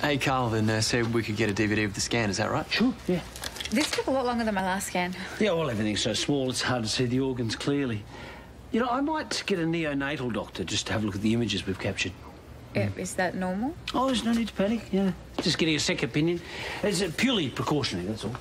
Hey, Carl, the uh, nurse said we could get a DVD of the scan. Is that right? Sure, yeah. This took a lot longer than my last scan. Yeah, well, everything's so small, it's hard to see the organs clearly. You know, I might get a neonatal doctor just to have a look at the images we've captured. Uh, Is that normal? Oh, there's no need to panic, yeah. Just getting a second opinion. It's purely precautionary, that's all.